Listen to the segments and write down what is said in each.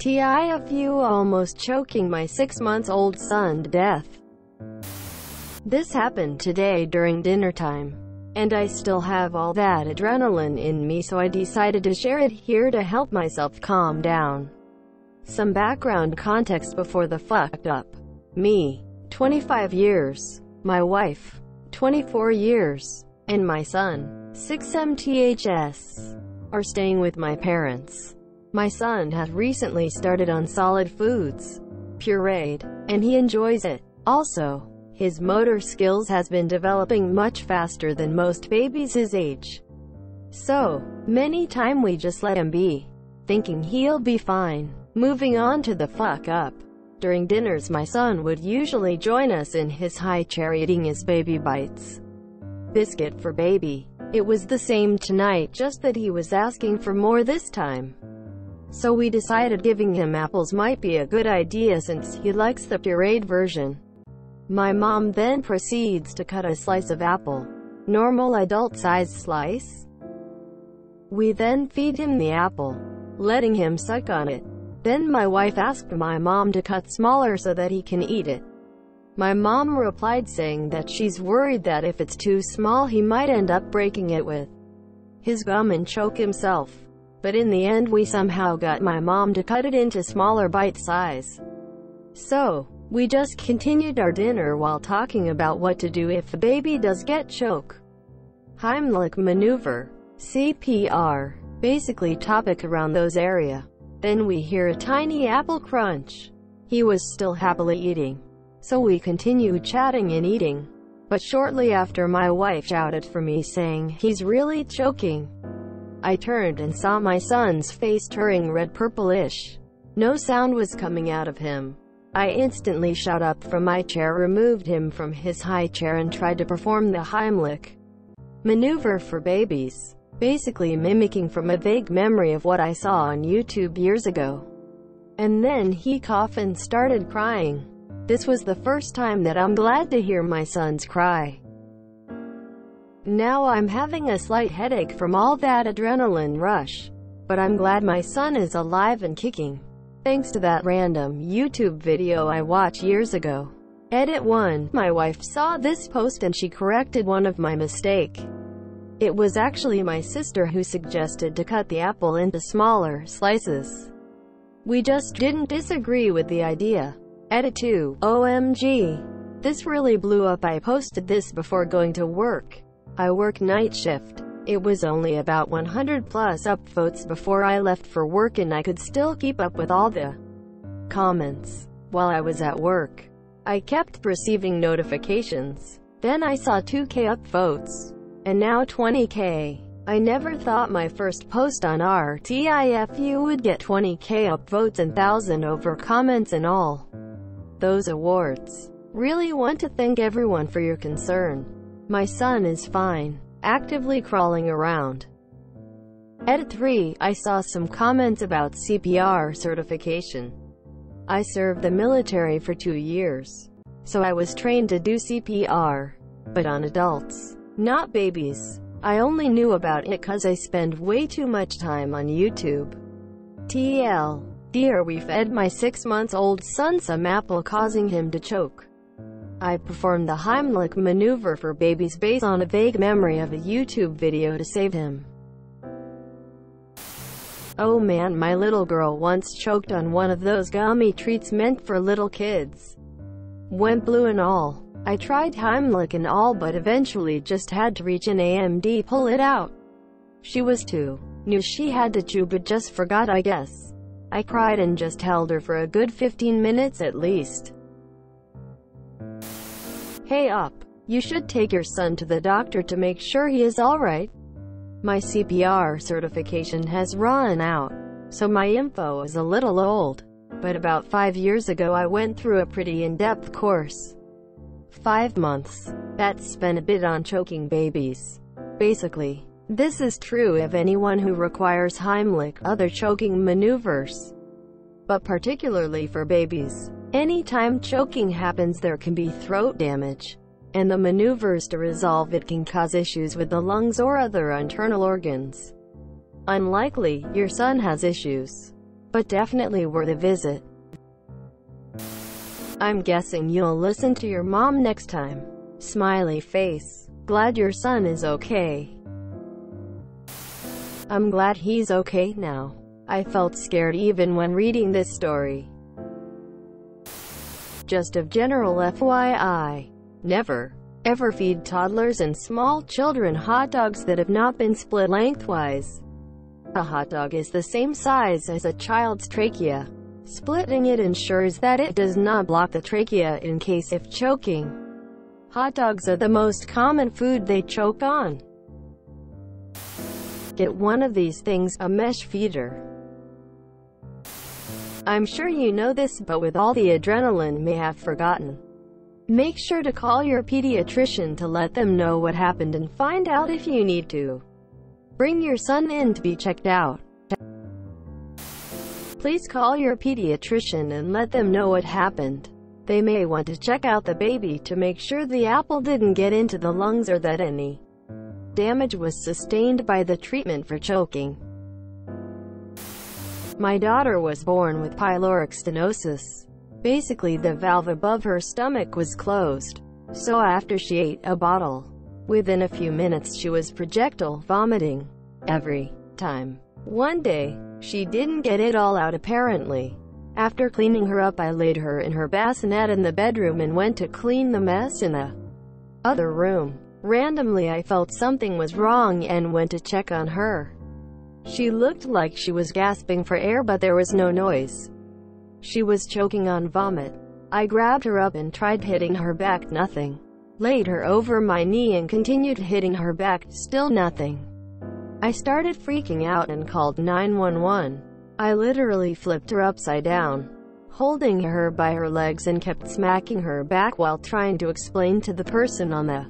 TIFU almost choking my six months old son to death. This happened today during dinner time. And I still have all that adrenaline in me so I decided to share it here to help myself calm down. Some background context before the fucked up. Me, 25 years. My wife, 24 years. And my son, 6MTHS, are staying with my parents. My son has recently started on solid foods, pureed, and he enjoys it. Also, his motor skills has been developing much faster than most babies his age. So, many time we just let him be, thinking he'll be fine. Moving on to the fuck up. During dinners my son would usually join us in his high chair eating his baby bites. Biscuit for baby. It was the same tonight just that he was asking for more this time. So we decided giving him apples might be a good idea since he likes the pureed version. My mom then proceeds to cut a slice of apple. Normal adult-sized slice. We then feed him the apple, letting him suck on it. Then my wife asked my mom to cut smaller so that he can eat it. My mom replied saying that she's worried that if it's too small he might end up breaking it with his gum and choke himself. But in the end we somehow got my mom to cut it into smaller bite size. So, we just continued our dinner while talking about what to do if the baby does get choke. Heimlich maneuver. CPR. Basically topic around those area. Then we hear a tiny apple crunch. He was still happily eating. So we continued chatting and eating. But shortly after my wife shouted for me saying, he's really choking. I turned and saw my son's face turning red-purplish. No sound was coming out of him. I instantly shot up from my chair, removed him from his high chair and tried to perform the Heimlich maneuver for babies, basically mimicking from a vague memory of what I saw on YouTube years ago. And then he coughed and started crying. This was the first time that I'm glad to hear my sons cry. Now I'm having a slight headache from all that adrenaline rush. But I'm glad my son is alive and kicking. Thanks to that random YouTube video I watched years ago. Edit 1. My wife saw this post and she corrected one of my mistake. It was actually my sister who suggested to cut the apple into smaller slices. We just didn't disagree with the idea. Edit 2. OMG. This really blew up I posted this before going to work. I work night shift. It was only about 100 plus upvotes before I left for work and I could still keep up with all the comments while I was at work. I kept receiving notifications. Then I saw 2k upvotes. And now 20k. I never thought my first post on RTIFU would get 20k upvotes and 1000 over comments and all. Those awards. Really want to thank everyone for your concern. My son is fine, actively crawling around. Edit 3, I saw some comments about CPR certification. I served the military for two years. So I was trained to do CPR. But on adults, not babies. I only knew about it cause I spend way too much time on YouTube. TL. DR we fed my six months old son some apple causing him to choke. I performed the Heimlich maneuver for babies based on a vague memory of a YouTube video to save him. Oh man, my little girl once choked on one of those gummy treats meant for little kids. Went blue and all. I tried Heimlich and all but eventually just had to reach an AMD pull it out. She was two. Knew she had to chew but just forgot I guess. I cried and just held her for a good 15 minutes at least. Hey up. You should take your son to the doctor to make sure he is alright. My CPR certification has run out, so my info is a little old. But about five years ago I went through a pretty in-depth course. Five months. That's spent a bit on choking babies. Basically, this is true of anyone who requires Heimlich, other choking maneuvers. But particularly for babies. Anytime choking happens there can be throat damage, and the maneuvers to resolve it can cause issues with the lungs or other internal organs. Unlikely, your son has issues. but definitely worth a visit. I'm guessing you'll listen to your mom next time. Smiley face. Glad your son is okay. I'm glad he's okay now. I felt scared even when reading this story. Just of general FYI. Never, ever feed toddlers and small children hot dogs that have not been split lengthwise. A hot dog is the same size as a child's trachea. Splitting it ensures that it does not block the trachea in case of choking. Hot dogs are the most common food they choke on. Get one of these things, a mesh feeder. I'm sure you know this, but with all the adrenaline may have forgotten. Make sure to call your pediatrician to let them know what happened and find out if you need to. Bring your son in to be checked out. Please call your pediatrician and let them know what happened. They may want to check out the baby to make sure the apple didn't get into the lungs or that any damage was sustained by the treatment for choking. My daughter was born with pyloric stenosis. Basically the valve above her stomach was closed. So after she ate a bottle, within a few minutes she was projectile vomiting. Every time. One day, she didn't get it all out apparently. After cleaning her up I laid her in her bassinet in the bedroom and went to clean the mess in the other room. Randomly I felt something was wrong and went to check on her. She looked like she was gasping for air but there was no noise. She was choking on vomit. I grabbed her up and tried hitting her back, nothing. Laid her over my knee and continued hitting her back, still nothing. I started freaking out and called 911. I literally flipped her upside down, holding her by her legs and kept smacking her back while trying to explain to the person on the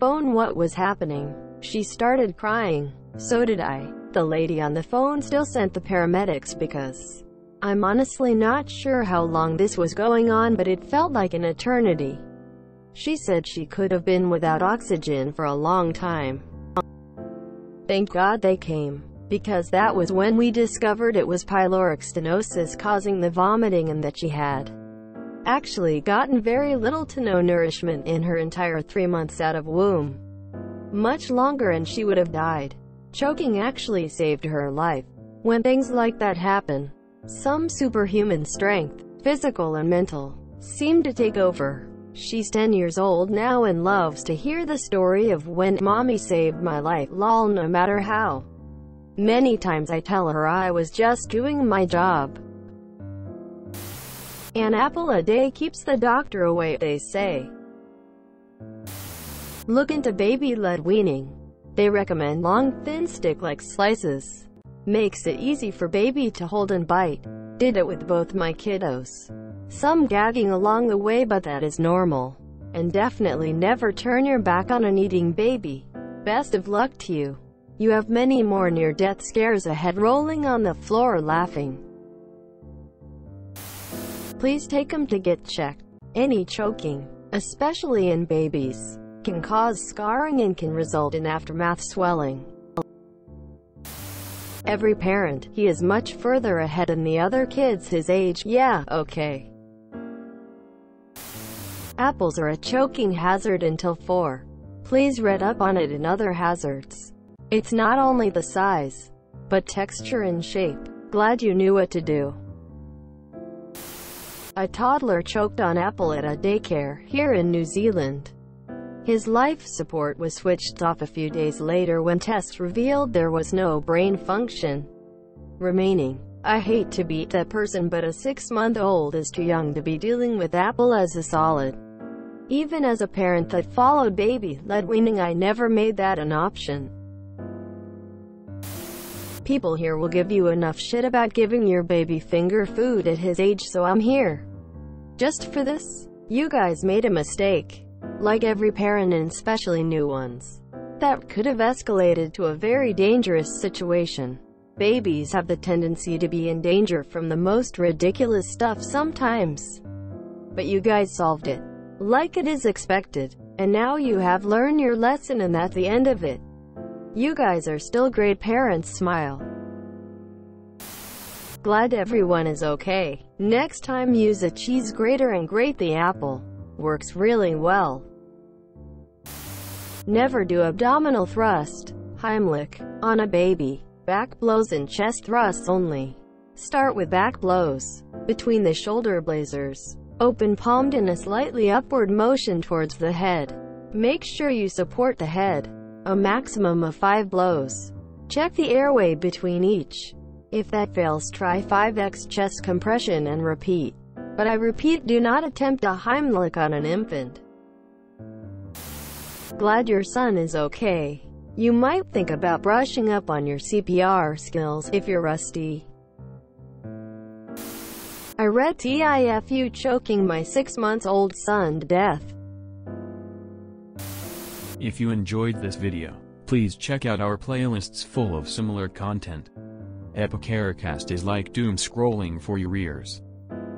phone what was happening. She started crying. So did I. The lady on the phone still sent the paramedics because I'm honestly not sure how long this was going on but it felt like an eternity. She said she could have been without oxygen for a long time. Thank God they came, because that was when we discovered it was pyloric stenosis causing the vomiting and that she had actually gotten very little to no nourishment in her entire three months out of womb. Much longer and she would have died. Choking actually saved her life. When things like that happen, some superhuman strength, physical and mental, seem to take over. She's 10 years old now and loves to hear the story of when mommy saved my life, lol no matter how. Many times I tell her I was just doing my job. An apple a day keeps the doctor away, they say. Look into baby-led weaning. They recommend long, thin stick-like slices. Makes it easy for baby to hold and bite. Did it with both my kiddos. Some gagging along the way but that is normal. And definitely never turn your back on an eating baby. Best of luck to you. You have many more near-death scares ahead rolling on the floor laughing. Please take them to get checked. Any choking, especially in babies, can cause scarring and can result in aftermath swelling. Every parent, he is much further ahead than the other kids his age, yeah, okay. Apples are a choking hazard until 4. Please read up on it and other hazards. It's not only the size, but texture and shape. Glad you knew what to do. A toddler choked on apple at a daycare, here in New Zealand. His life support was switched off a few days later when tests revealed there was no brain function remaining. I hate to beat that person but a six-month-old is too young to be dealing with apple as a solid. Even as a parent that followed baby-led weaning I never made that an option. People here will give you enough shit about giving your baby finger food at his age so I'm here. Just for this. You guys made a mistake. Like every parent and especially new ones. That could have escalated to a very dangerous situation. Babies have the tendency to be in danger from the most ridiculous stuff sometimes. But you guys solved it. Like it is expected. And now you have learned your lesson and that's the end of it. You guys are still great parents smile. Glad everyone is okay. Next time use a cheese grater and grate the apple. Works really well. Never do abdominal thrust. Heimlich. On a baby. Back blows and chest thrusts only. Start with back blows. Between the shoulder blazers. Open palmed in a slightly upward motion towards the head. Make sure you support the head. A maximum of 5 blows. Check the airway between each. If that fails try 5x chest compression and repeat. But I repeat do not attempt a Heimlich on an infant. Glad your son is okay. You might think about brushing up on your CPR skills if you're rusty. I read TIFU choking my six months old son to death. If you enjoyed this video, please check out our playlists full of similar content. Epicaricast is like doom scrolling for your ears.